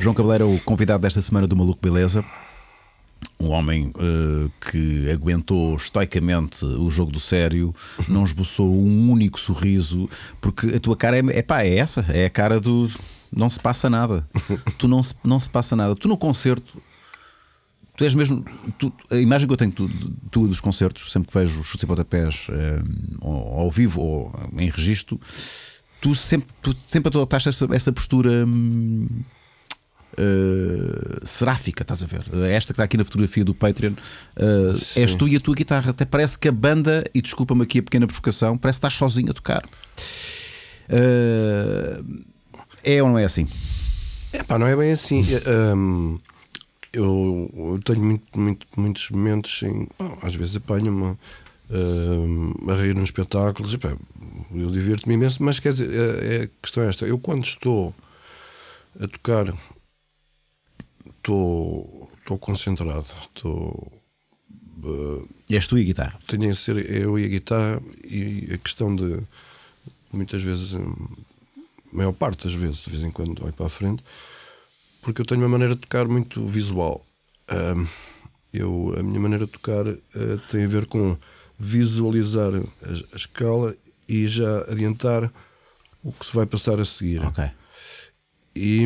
João Cabeleira, o convidado desta semana do Maluco Beleza. Um homem uh, que aguentou estoicamente o jogo do sério, não esboçou um único sorriso, porque a tua cara é, é pá, é essa, é a cara do não se passa nada. tu não se, não se passa nada. Tu no concerto, tu és mesmo. Tu, a imagem que eu tenho tu, tu dos concertos, sempre que vejo os chutes e pontapés uh, ao, ao vivo ou em registro, tu sempre, tu sempre adotaste essa, essa postura. Hum, uh, seráfica, estás a ver? Esta que está aqui na fotografia do Patreon, uh, és tu e a tua guitarra. Até parece que a banda, e desculpa-me aqui a pequena provocação, parece que estás sozinho a tocar. Uh, é ou não é assim? É pá, não é bem assim. Um, eu, eu, tenho muito, muito, muitos momentos em. Bom, às vezes apanho-me uh, a rir nos espetáculos. Epá, eu divirto-me imenso, mas quer dizer, é a questão é esta. Eu quando estou a tocar estou concentrado, estou uh, és tu e a guitarra? Tenho a ser eu e a guitarra e a questão de muitas vezes, a maior parte das vezes, de vez em quando olho para a frente, porque eu tenho uma maneira de tocar muito visual. Uh, eu, a minha maneira de tocar uh, tem a ver com visualizar a, a, escala e já adiantar o que se vai passar a seguir. Ok. E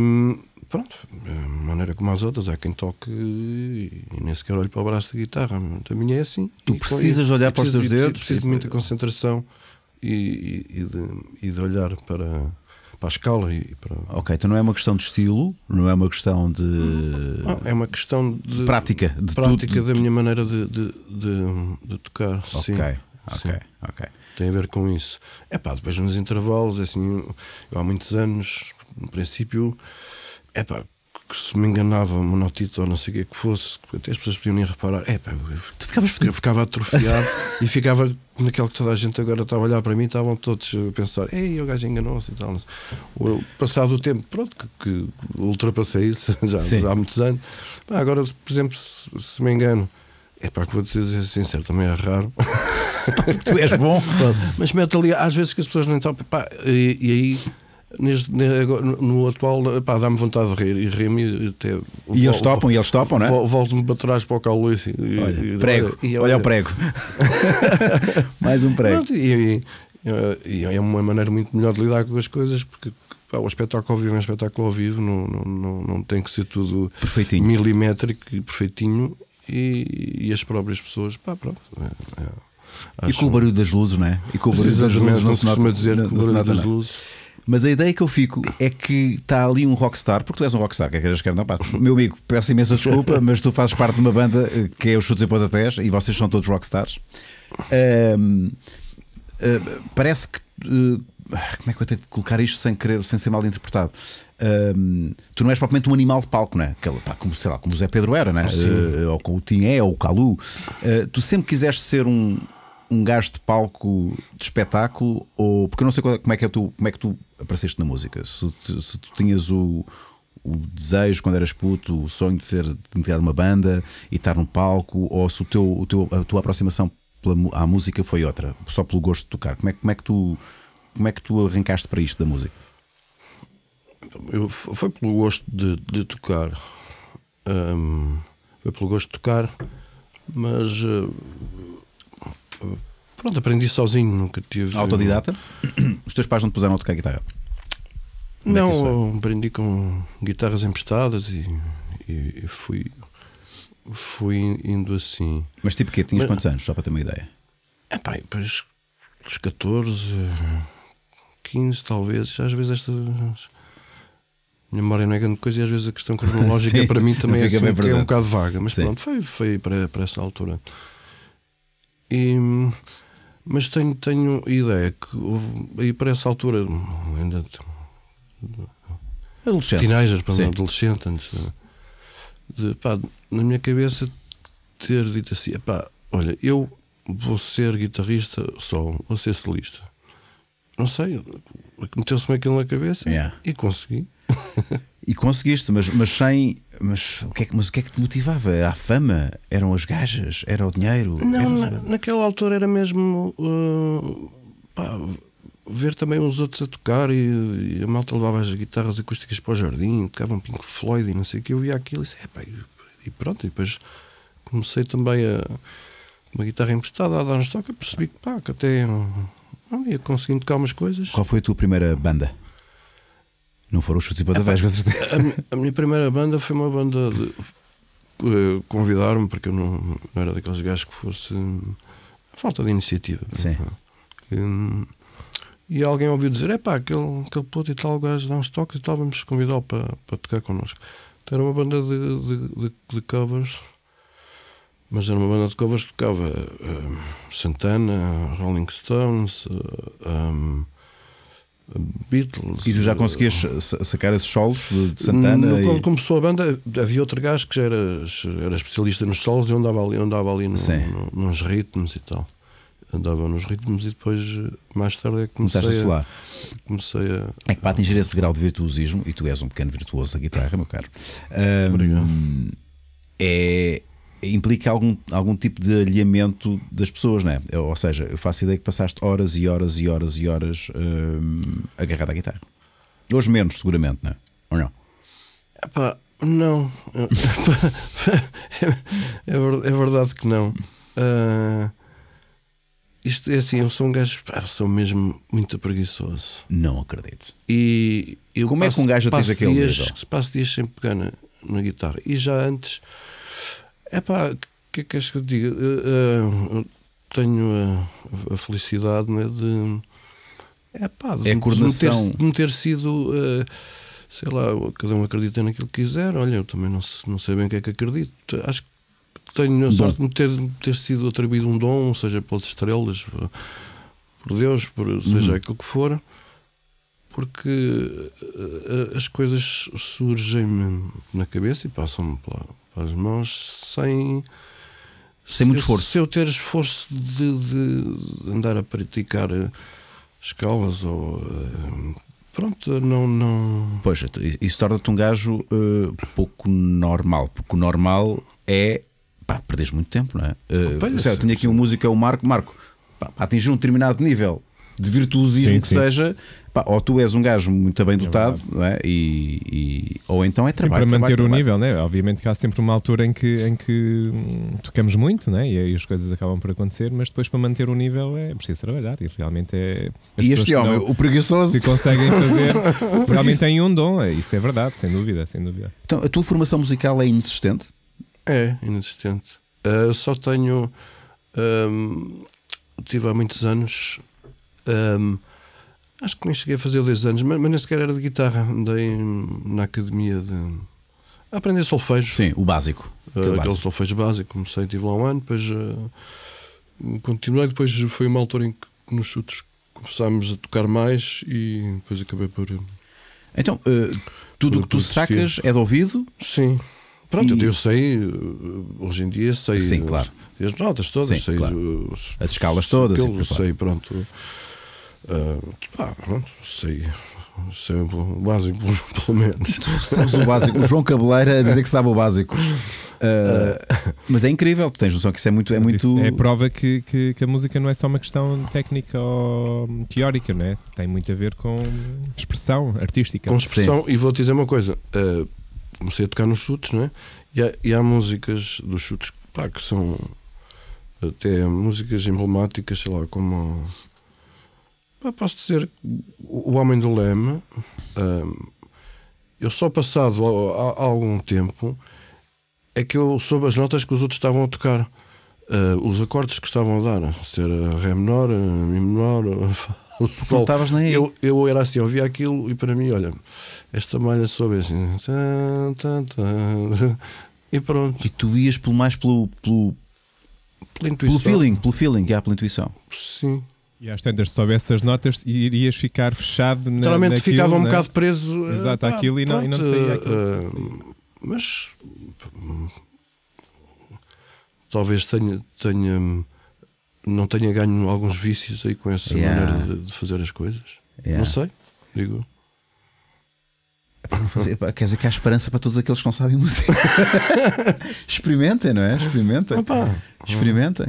pronto, a maneira como as outras, há quem toque e, nem sequer olhe para o braço de guitarra. A minha é assim. Tu precisas olhar para os teus dedos? Preciso de muita concentração e, e, de, e de olhar para, para a escala. E para... Ok, então não é uma questão de estilo, não é uma questão de. Não, é uma questão de. Prática, de prática da minha maneira de, de, de, de tocar. Ok, sim, ok, sim. ok. Tem a ver com isso. É pá, depois nos intervalos, assim, eu, há muitos anos, no princípio é pá, se me enganava monotito ou não sei o que que fosse, até as pessoas podiam nem reparar, é pá, tu ficavas eu ficava atrofiado e ficava naquele que toda a gente agora estava a olhar para mim, estavam todos a pensar, ei, o gajo enganou-se e tal. O, passado o tempo, pronto, que, que ultrapassei isso já, já, há muitos anos. Pá, agora, por exemplo, se, se me engano, é pá, que vou dizer sincero, também é raro. tu és bom, mas mete ali, às vezes que as pessoas não entram, pá, e, e aí Neste, no atual, dá-me vontade de rir e rir-me até. E eles topam, e eles topam, não é? Volto-me para trás para o Carlos Luís. Olha, prego, e, olha, olha o prego. Mais um prego. Pronto, e, e, é uma maneira muito melhor de lidar com as coisas, porque pá, o espetáculo ao vivo é um espetáculo ao vivo, não, não, não, não tem que ser tudo perfeitinho. milimétrico e perfeitinho. E, e as próprias pessoas, pá, pronto. É, é, e com o barulho das luzes, não é? E com o barulho das luzes, não se nota, dizer que o barulho das luzes mas a ideia que eu fico é que está ali um rockstar, porque tu és um rockstar, quer queiras quer não, pá, meu amigo, peço imensa desculpa, mas tu fazes parte de uma banda eh, que é os Chutes e Pontapés e vocês são todos rockstars. Um, uh, eh, parece que. Uh, como é que eu tenho de colocar isto sem querer, sem ser mal interpretado? Um, tu não és propriamente um animal de palco, não é? Aquele, pá, como, sei lá, como o Zé Pedro era, né? Uh, ou como o Tim é, ou o Calu. tu sempre quiseste ser um, um gajo de palco de espetáculo ou porque eu não sei como é que é tu como é que tu apareceste na música? Se, se, se tu tinhas o, o, desejo quando eras puto o sonho de ser de criar uma banda e estar num palco ou se o teu, o teu a tua aproximação pela, à música foi outra só pelo gosto de tocar. Como é, como é que tu como é que tu arrancaste para isto da música? Eu, foi pelo gosto de, de tocar. Um, foi pelo gosto de tocar mas uh, Pronto, aprendi sozinho, nunca tive. Autodidata? Os teus pais não te puseram a tocar guitarra? Como não, é aprendi com guitarras emprestadas e, e, e, fui, fui indo assim. Mas tipo que Tinhas Mas, quantos anos, só para ter uma ideia? É pá, depois dos 14, 15 talvez, às vezes esta memória não é grande coisa e às vezes a questão cronológica Sim, para mim também é, assim, é um bocado vaga, mas Sim. pronto, foi, foi para, para essa altura. E, mas tenho, tenho ideia que aí para essa altura ainda teenagers, para mim, adolescente, antes de, de, pá, na minha cabeça ter dito assim: pá, olha, eu vou ser guitarrista só, vou ser solista. Não sei, meteu-se-me aquilo na cabeça yeah. e consegui. E conseguiste, mas, mas sem. Mas o, que é que, mas o que é que te motivava? Era a fama? Eram as gajas? Era o dinheiro? Não, era... na, naquela altura era mesmo. Uh, pá, ver também os outros a tocar e, e a malta levava as guitarras acústicas para o jardim, tocavam Pink Floyd e não sei o que. Eu via aquilo e disse, "Epá", e, pronto. E depois comecei também a uma guitarra emprestada a dar uns toques. Percebi que, pá, que até não ia conseguindo tocar umas coisas. Qual foi a tua primeira banda? Não foram os chutes e pontapés, com certeza. A, a minha primeira banda foi uma banda de eh, convidaram-me porque eu não, não era daqueles gajos que fosse hum, falta de iniciativa. Sim. Hum, e alguém ouviu dizer: é pá, aquele, aquele puto e tal, gajo dá uns toques e tal, vamos convidá-lo para, para tocar connosco. Então, era uma banda de, de, de- de covers, mas era uma banda de covers que tocava hum, Santana, Rolling Stones, eh, hum, Beatles. E tu já conseguias sa- sacar esses solos de Santana? no- e- Quando começou a banda, havia outro gajo que já era, era especialista nos solos e andava ali, andava ali no, no- nos ritmos e tal. Andava nos ritmos e depois, mais tarde, é que comecei, Começaste a solar. comecei a. É que para atingir esse grau de virtuosismo, e tu és um pequeno virtuoso da guitarra, meu caro, hum, Obrigado. é, implica algum, algum tipo de alinhamento das pessoas, não é? Ou seja, eu faço ideia que passaste horas e horas e horas e horas hum, agarrado à guitarra. Hoje menos, seguramente, não é? Ou não? Epá, não. é, é verdade que não. Ah, isto é assim, eu sou um gajo, sou mesmo muito preguiçoso. Não acredito. E eu Como é que passo- um gajo passo aquele dias? Passo dias sem pegar na, na guitarra. E já antes, é pá, o que é que és que eu diga? Eh, eh, tenho a, a felicidade né, de. É pá, de, É de coordenação. me ter, de me ter sido. eh, sei lá, cada um acredita naquilo que quiser. Olha, eu também não, não sei bem o que é que acredito. Acho que tenho a sorte de ter, ter sido atribuído um dom, seja pelas estrelas, por Deus, por seja Uhum. aquilo que for, porque eh, as coisas surgem-me na cabeça e passam-me pela- pelas mãos sem. Sem muito se eu- esforço. Se eu ter esforço de, de andar a praticar eh, escalas ou. eh, Pronto, não. não Pois, isso torna-te um gajo eh, pouco normal, porque o normal é pá, perdes muito tempo, não é? Pois, sei eu tenho aqui um músico, é o Marco, Marco, pá, atingir um determinado nível de virtuosismo Sim, que sim. seja, pá, ou tu és um gajo muito bem dotado, verdade. não é? E, e- ou então é Sim, trabalho. para manter trabalho, o trabalho. nível, né? Obviamente que há sempre uma altura em que, em que hum, tocamos muito, né? E aí as coisas acabam por acontecer, mas depois para manter o nível é preciso trabalhar e realmente é. E este homem, não- o preguiçoso. que conseguem fazer realmente têm um dom, é, isso é verdade, sem dúvida, sem dúvida. Então, a tua formação musical é inexistente? É, inexistente. Uh, eu só tenho. um, tive há muitos anos. Um, acho que nem cheguei a fazer dois anos, mas, mas nem sequer era de guitarra. Andei na academia de. a aprender solfejo. Sim, o básico. Uh, Aquele básico. solfejo básico. Comecei, tive lá um ano, depois uh, continuei. Depois foi uma altura em que nos chutes começámos a tocar mais e depois acabei por. Então, eh, tudo o que tu sacas é de ouvido? Sim. Pronto, E- eu sei, uh, hoje em dia sei Sim, uh, claro. as notas todas, Sim, sei claro. uh, As escalas todas, aquilo, sei, pronto. Uh, pá, pronto, sei, sei o básico, pelo- menos. Sabes o básico. O João Cabeleira a dizer que sabe o básico. Uh, mas é incrível, tu tens noção que isso é muito. É, Mas muito... é prova que, que, que a música não é só uma questão técnica ou teórica, não é? Tem muito a ver com expressão artística. Com expressão, e vou-te dizer uma coisa: uh, comecei a tocar nos chutes, não é? E há, e há músicas dos chutes pá, que são até músicas emblemáticas, sei lá, como. Pá, posso dizer, O o Homem do Leme. um, eu só passado há, algum tempo é que eu soube as notas que os outros estavam a tocar. uh, os acordes que estavam a dar, se era Ré menor, uh, Mi menor, uh, sol. estavas nem aí. Eu, eu era assim, eu ouvia aquilo e para mim, olha, esta malha soube assim. Tan, tan, tan, e pronto, E tu ias pelo mais pelo, pelo, pela intuição. pelo feeling, pelo feeling, que há pela intuição. Sim. E às tantas, se soubesse as notas, irias ficar fechado na, Naturalmente naquilo, ficava um não é? bocado preso. eh, Exato, àquilo e não- e não saía aquilo. Sim. mas talvez tenha, tenha não tenha ganho alguns vícios aí com essa Yeah. maneira de, de fazer as coisas. Yeah. Não sei, digo. Quer dizer que há esperança para todos aqueles que não sabem música. Experimentem, não é? Experimentem. Opa. Experimentem.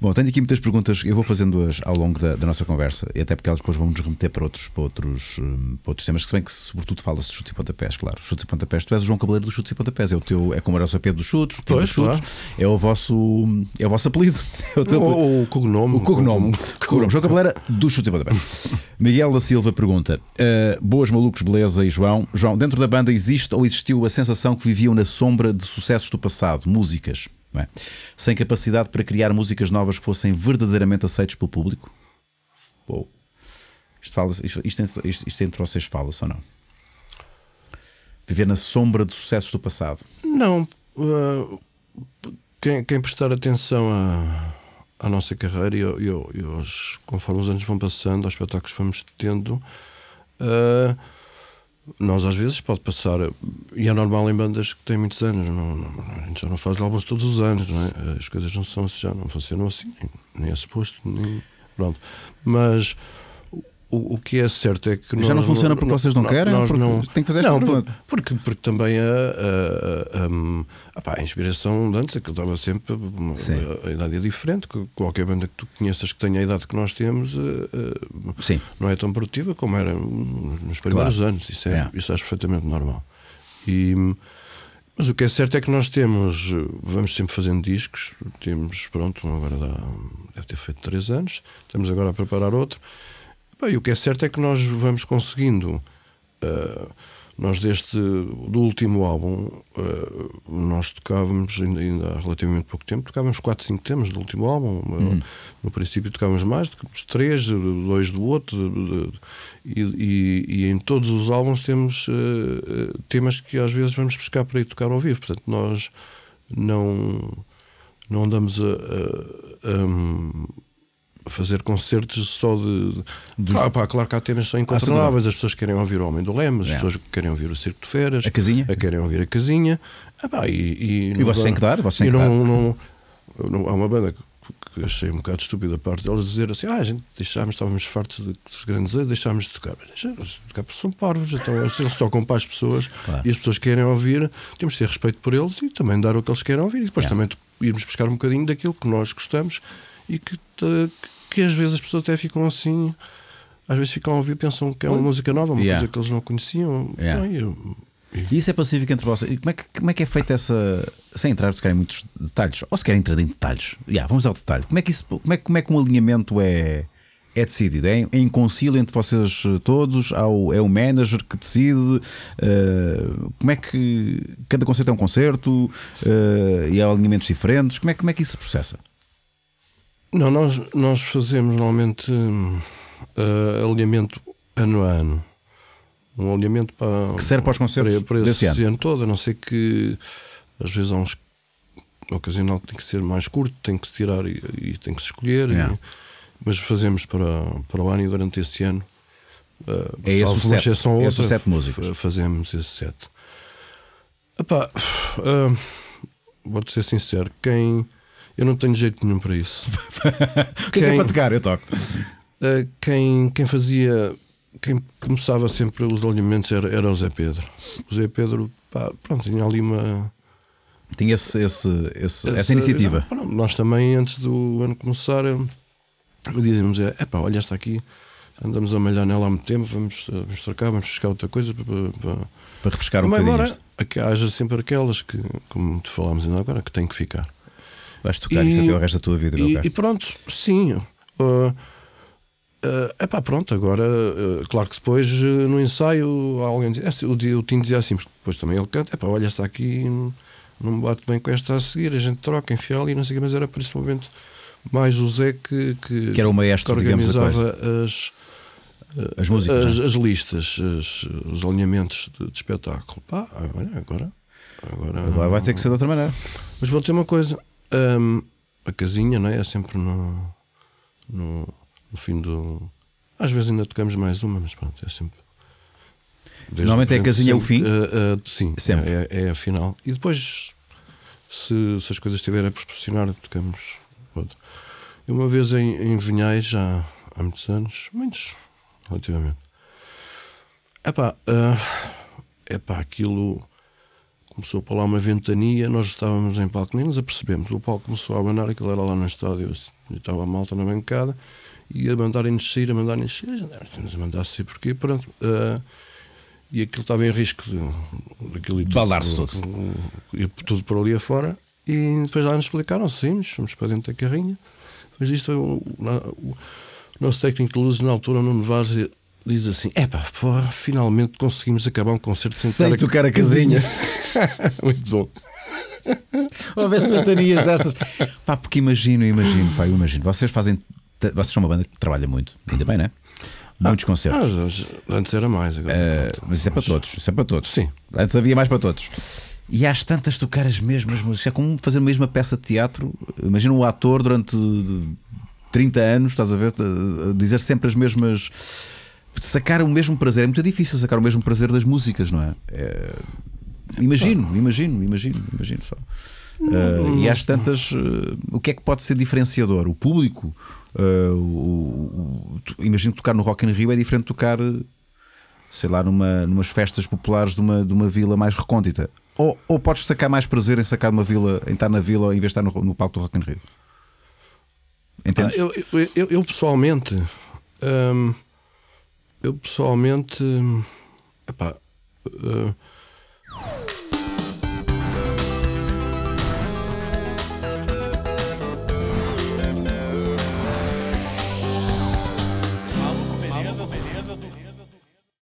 Bom, tenho aqui muitas perguntas, eu vou fazendo-as ao longo da, da, nossa conversa, e até porque elas depois vão nos remeter para outros, para outros, um, para outros temas, que se bem que sobretudo fala-se de chutes e pontapés, claro. Chutes e pontapés, tu és o João Cabeleiro dos chutes e pontapés, é, o teu, é como era o seu Pedro dos chutes, o teu dos chutes, claro. é, o vosso, é o vosso apelido. É o, teu, o, o cognome. O cognome. O cognome. João Cabeleira dos chutes e pontapés. Miguel da Silva pergunta: uh, Boas malucos, beleza e João. João, dentro da banda existe ou existiu a sensação que viviam na sombra de sucessos do passado, músicas? É? Sem capacidade para criar músicas novas que fossem verdadeiramente aceitas pelo público? Isto, fala, isto, isto, isto, entre vocês fala-se ou não? Viver na sombra de sucessos do passado? Não. Uh, quem, quem, prestar atenção à, à nossa carreira e, e, e aos, conforme os anos vão passando, aos espetáculos que vamos tendo, uh, nós às vezes pode passar, e é normal em bandas que têm muitos anos, não, não, a gente já não faz álbuns todos os anos, não é? as coisas não são já não funcionam assim, nem, nem é suposto, nem, pronto. Mas o, o que é certo é que. Já nós, não funciona porque vocês não, não querem? Nós não. Tem que fazer esta não, pergunta. Porque, porque também a, a, a, a, inspiração de antes, aquilo estava sempre. A, a, idade é diferente. Qualquer banda que tu conheças que tenha a idade que nós temos Sim. não é tão produtiva como era nos primeiros claro. anos. Isso, é, é. isso acho perfeitamente normal. E. Mas o que é certo é que nós temos, vamos sempre fazendo discos, temos, pronto, agora dá, deve ter feito três anos, estamos agora a preparar outro, e o que é certo é que nós vamos conseguindo. Uh, nós, deste do último álbum, uh, nós tocávamos, ainda, ainda, há relativamente pouco tempo, tocávamos 4, 5 temas do último álbum. Uhum. no princípio tocávamos mais, tocávamos 3, 2 do outro, e, e, e, em todos os álbuns temos uh, temas que às vezes vamos buscar para ir tocar ao vivo. Portanto, nós não, não andamos a, a, a fazer concertos só de. de... Ah, pá, claro que há temas são incontornáveis. As pessoas querem ouvir o Homem do Leme, as é. pessoas querem ouvir o Circo de Feras, a casinha, a querem ouvir a casinha. Ah, pá, e, e, e vocês têm que dar? Vocês têm que não, não, não, há uma banda que, que achei um bocado estúpida a parte deles dizer assim: ah, a gente deixámos, estávamos fartos de, dos grandes anos, deixámos de tocar. Mas deixámos de tocar porque são parvos, então eles tocam para as pessoas claro. e as pessoas querem ouvir, temos de ter respeito por eles e também dar o que eles querem ouvir e depois é. também irmos buscar um bocadinho daquilo que nós gostamos e que, que que às vezes as pessoas até ficam assim, às vezes ficam a ouvir pensam que é uma música nova, uma yeah. coisa que eles não conheciam. Yeah. eu, e isso é pacífico entre vocês. Como é, que, como é que é feita essa. Sem entrar se querem muitos detalhes, ou se querem entrar em detalhes, yeah, vamos ao detalhe. Como é que, isso, como é, como é que um alinhamento é, é decidido? É em, é em concílio entre vocês todos? Ao, é o manager que decide? Uh, como é que. Cada concerto é um concerto? Uh, e há alinhamentos diferentes? Como é, como é que isso se processa? Não, nós, nós fazemos normalmente uh, alinhamento ano a ano. Um alinhamento para. Que serve para os concertos para, para desse ano. ano todo, a não ser que às vezes há uns ocasional que tem que ser mais curto, tem que se tirar e, e tem que se escolher. Yeah. E, mas fazemos para, para o ano e durante esse ano. Uh, é esse o set, outra, esse sete músicas. Fazemos esse set. Epá, uh, vou-te ser sincero, quem eu não tenho jeito nenhum para isso. o que quem, é, é para tocar? Eu toco. Uh, quem, quem fazia, quem começava sempre os alinhamentos era, era o Zé Pedro. O Zé Pedro, pá, pronto, tinha ali uma. Tinha esse, esse, esse essa iniciativa. Não, nós também, antes do ano começar, dizíamos: é pá, olha, está aqui, andamos a malhar nela há muito tempo, vamos, vamos trocar, vamos buscar outra coisa para, para, para refrescar um bocadinho. Agora, haja sempre aquelas que, como te falámos ainda agora, que têm que ficar. Vais tocar e, isso até o resto da tua vida, e, e pronto, sim. Uh, uh, epá, pronto, agora, uh, claro que depois uh, no ensaio alguém dizia, é, o, o Tim dizia assim, porque depois também ele canta, epá, olha, está aqui, não, não bate bem com esta a seguir, a gente troca, enfia ali, não sei o que, mas era principalmente mais o Zé que, que, que era o maestro, que organizava as, as músicas, as, as listas, as, os alinhamentos de, de espetáculo. Pá, olha, agora, agora, agora vai ter que ser de outra maneira. Mas vou ter uma coisa. Um, a casinha, não é? É sempre no, no, no, fim do. Às vezes ainda tocamos mais uma, mas pronto, é sempre. Normalmente é a casinha sempre, o fim? Uh, uh, sim, sempre. É, é, a final. E depois, se, se as coisas estiverem a proporcionar, tocamos outra. Uma vez em, em Vinhais, já há muitos anos, muitos, relativamente. Epá, uh, epá aquilo começou a pular uma ventania, nós estávamos em palco, nem nos apercebemos. O palco começou a abanar, aquilo era lá no estádio, eu estava a malta na bancada, e a mandarem-nos sair, a mandarem-nos sair, a mandar sair porquê, pronto. Uh, e aquilo estava em risco de, daquilo Baldar-se tudo. E tudo por ali afora. E depois lá nos explicaram, saímos, fomos para dentro da carrinha. Depois isto, o, o, o nosso técnico de luzes na altura, Nuno Vaz, diz assim: é pá, finalmente conseguimos acabar um concerto sem, sem tocar a casinha. Muito bom. Houvesse ventanias destas. Pá, porque imagino, imagino, pá, eu imagino. Vocês fazem. Vocês são uma banda que trabalha muito, ainda bem, não é? Muitos ah, concertos. Ah, antes era mais. Agora uh, mas isso é para todos. Isso é para todos. Sim. Antes havia mais para todos. E às tantas tocar as mesmas músicas. É como fazer a mesma peça de teatro. Imagina um ator durante 30 anos, estás a ver, dizer sempre as mesmas. Sacar o mesmo prazer. É muito difícil sacar o mesmo prazer das músicas, não é? é... Imagino, imagino, imagino, imagino só. Uh, e às tantas, uh, o que é que pode ser diferenciador? O público? Uh, o, o, imagino que tocar no Rock in Rio é diferente de tocar, sei lá, numa, numas festas populares de uma, de uma vila mais recôndita. Ou, ou podes sacar mais prazer em sacar uma vila, em estar na vila em vez de estar no, no palco do Rock in Rio? Entendes? Ah, eu, eu, eu, eu, pessoalmente, hum, eu pessoalmente. Hum, epá, uh,